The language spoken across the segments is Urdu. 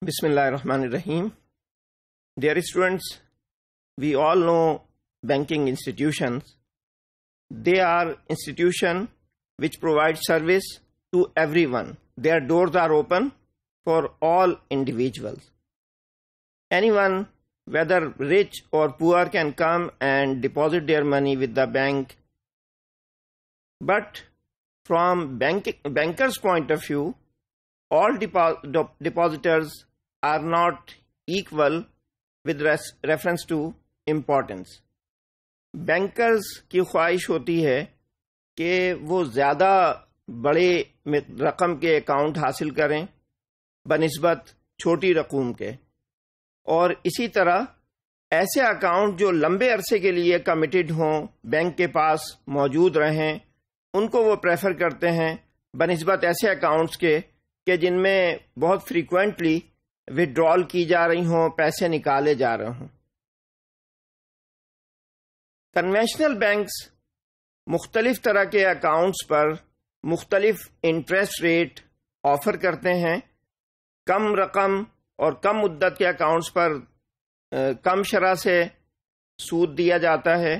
Bismillah ar-Rahman ar-Rahim. Dear students, we all know banking institutions. They are institutions which provide service to everyone. Their doors are open for all individuals. Anyone, whether rich or poor, can come and deposit their money with the bank. But from banking banker's point of view, all depositors are not equal with reference to importance. Bankers کی خواہش ہوتی ہے کہ وہ زیادہ بڑے رقم کے اکاؤنٹ حاصل کریں، بنسبت چھوٹی رقوم کے اور اسی طرح ایسے اکاؤنٹ جو لمبے عرصے کے لیے کمیٹڈ ہوں، بینک کے پاس موجود رہیں، ان کو وہ پریفر کرتے ہیں، بنسبت ایسے اکاؤنٹس کے، کہ جن میں بہت فریکوینٹلی وڈرال کی جا رہی ہوں، پیسے نکالے جا رہے ہوں۔ کنوینشنل بینکس مختلف طرح کے اکاؤنٹس پر مختلف انٹرسٹ ریٹ آفر کرتے ہیں۔ کم رقم اور کم مدت کے اکاؤنٹس پر کم شرح سے سود دیا جاتا ہے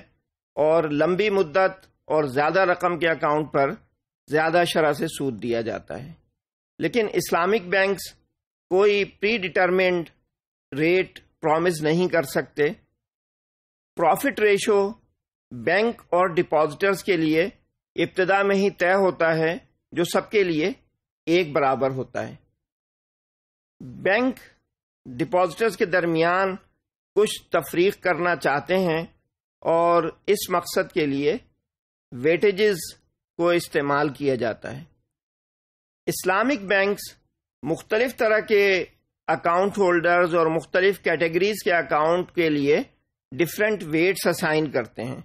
اور لمبی مدت اور زیادہ رقم کے اکاؤنٹ پر زیادہ شرح سے سود دیا جاتا ہے۔ لیکن اسلامک بینکس کوئی پری ڈٹرمنڈ ریٹ پرومس نہیں کر سکتے۔ پروفٹ ریشو بینک اور ڈپازٹرز کے لیے ابتدا میں ہی طے ہوتا ہے جو سب کے لیے ایک برابر ہوتا ہے۔ بینک ڈپازٹرز کے درمیان کچھ تفریق کرنا چاہتے ہیں اور اس مقصد کے لیے ویٹیجز کو استعمال کیا جاتا ہے۔ اسلامک بینکس مختلف طرح کے اکاؤنٹ ہولڈرز اور مختلف کیٹیگریز کے اکاؤنٹ کے لیے ڈفرینٹ ویٹس اسائن کرتے ہیں۔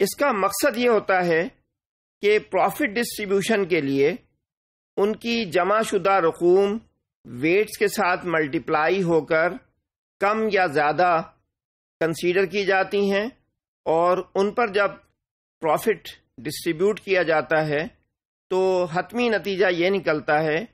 اس کا مقصد یہ ہوتا ہے کہ پروفٹ ڈسٹریبیوشن کے لیے ان کی جمع شدہ رقوم ویٹس کے ساتھ ملٹیپلائی ہو کر کم یا زیادہ کنسیڈر کی جاتی ہیں اور ان پر جب پروفٹ ڈسٹریبیوٹ کیا جاتا ہے تو حتمی نتیجہ یہ نکلتا ہے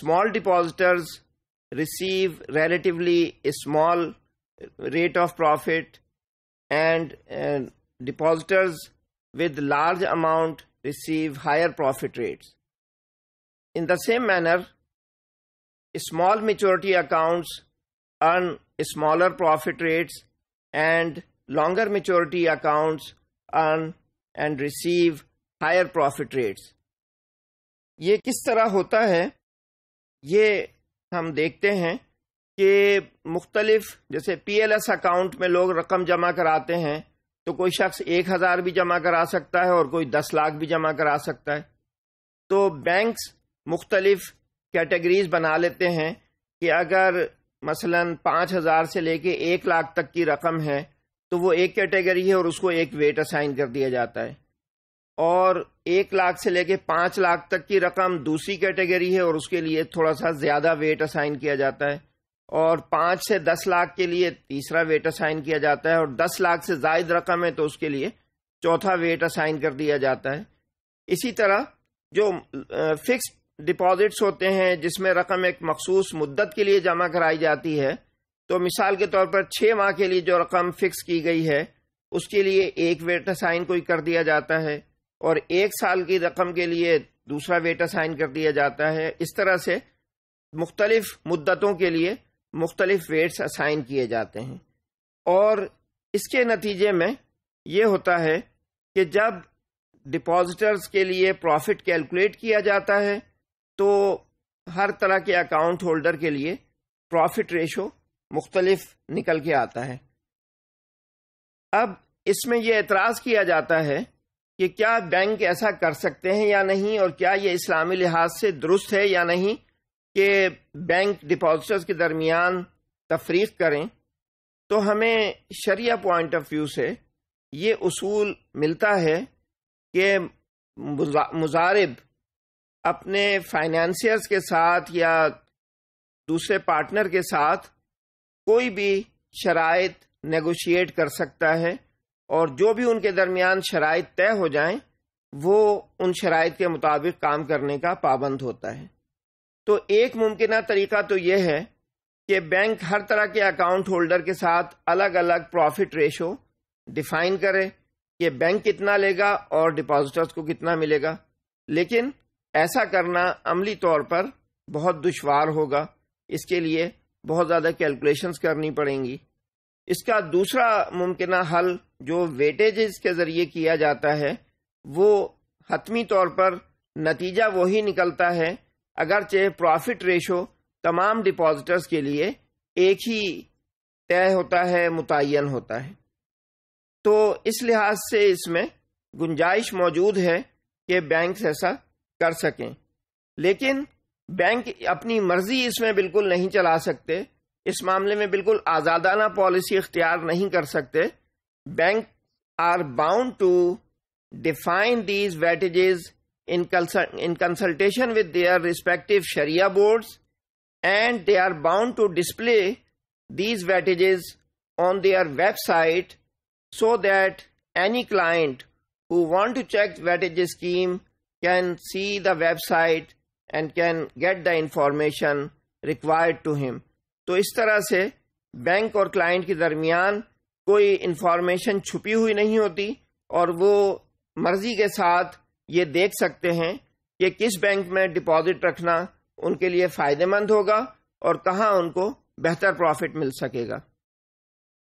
small depositors receive relatively a small rate of profit and uh, depositors with large amount receive higher profit rates. In the same manner small maturity accounts earn smaller profit rates and longer maturity accounts earn and receive higher profit rates. یہ کس طرح ہوتا ہے؟ یہ ہم دیکھتے ہیں کہ مختلف، جیسے پی ایل ایس اکاؤنٹ میں لوگ رقم جمع کراتے ہیں، تو کوئی شخص ایک ہزار بھی جمع کرا سکتا ہے اور کوئی دس لاکھ بھی جمع کرا سکتا ہے۔ تو بینکس مختلف کیٹیگریز بنا لیتے ہیں کہ اگر مثلا پانچ ہزار سے لے کے ایک لاکھ تک کی رقم ہے، تو وہ ایک کیٹیگری ہے اور اس کو ایک ویٹ اسائن کر دیا جاتا ہے۔ اور ایک لاکھ سے لے کے پانچ لاکھ تک کی رقم دوسری کیٹیگری ہے اور اس کے لیے تھوڑا سا زیادہ ویٹ اسائن کیا جاتا ہے اور پانچ سے دس لاکھ کے لیے تیسرا ویٹ اسائن کیا جاتا ہے اور دس لاکھ سے زائد رقم ہے تو اس کے لیے چوتھا ویٹ اسائن کر دیا جاتا ہے۔ اسی طرح جو فکس ڈپازٹس ہوتے ہیں جس میں رقم ایک مخصوص مدت کے لیے جمع کرائی جاتی ہے، تو مثال کے طور پر چھ ماہ کے لیے جو رقم فکس کی گئی ہے، اس کے لیے ایک ویٹ اسائن کوئی کر دیا جاتا ہے۔ اور ایک سال کی رقم کے لیے دوسرا ویٹ اسائن کر دیا جاتا ہے۔ اس طرح سے مختلف مدتوں کے لیے مختلف ویٹس اسائن کیے جاتے ہیں۔ اور اس کے نتیجے میں یہ ہوتا ہے کہ جب ڈپازٹرز کے لیے پروفٹ کیلکولیٹ کیا جاتا ہے، تو ہر طرح کے اکاؤنٹ ہولڈر کے لیے پروفٹ ریشو مختلف نکل کے آتا ہے۔ اب اس میں یہ اعتراض کیا جاتا ہے کہ کیا بینک ایسا کر سکتے ہیں یا نہیں اور کیا یہ اسلامی لحاظ سے درست ہے یا نہیں کہ بینک ڈپازٹرز کے درمیان تفریق کریں؟ تو ہمیں شریعہ پوائنٹ آف ویو سے یہ اصول ملتا ہے کہ مزارب اپنے فائنینسیئرس کے ساتھ یا دوسرے پارٹنر کے ساتھ کوئی بھی شرائط نیگوشیٹ کر سکتا ہے۔ اور جو بھی ان کے درمیان شرائط طے ہو جائیں، وہ ان شرائط کے مطابق کام کرنے کا پابند ہوتا ہے۔ تو ایک ممکنہ طریقہ تو یہ ہے کہ بینک ہر طرح کے اکاؤنٹ ہولڈر کے ساتھ الگ الگ پروفٹ ریشو ڈیفائن کرے کہ بینک کتنا لے گا اور ڈپازٹرز کو کتنا ملے گا۔ لیکن ایسا کرنا عملی طور پر بہت دشوار ہوگا۔ اس کے لیے بہت زیادہ کیلکولیشنز کرنی پڑیں گی۔ اس کا دوسرا ممکنہ حل جو ویٹیجز کے ذریعے کیا جاتا ہے، وہ حتمی طور پر نتیجہ وہی نکلتا ہے اگرچہ پروفٹ ریشو تمام ڈپازٹرز کے لیے ایک ہی طے ہوتا ہے، متعین ہوتا ہے۔ تو اس لحاظ سے اس میں گنجائش موجود ہے کہ بینکس ایسا کر سکیں۔ لیکن بینک اپنی مرضی اس میں بالکل نہیں چلا سکتے۔ اس معاملے میں بالکل آزادانہ پالیسی اختیار نہیں کر سکتے۔ Bank are bound to define these weightages in consultation with their respective shariah boards and they are bound to display these weightages on their web site so that any client who want to check weightage scheme can see the web site and can get the information required to ہم۔ تو اس طرح سے بینک اور کلائنٹ کے درمیان کوئی انفارمیشن چھپی ہوئی نہیں ہوتی اور وہ مرضی کے ساتھ یہ دیکھ سکتے ہیں کہ کس بینک میں ڈپازٹ رکھنا ان کے لیے فائدہ مند ہوگا اور کہاں ان کو بہتر پروفٹ مل سکے گا۔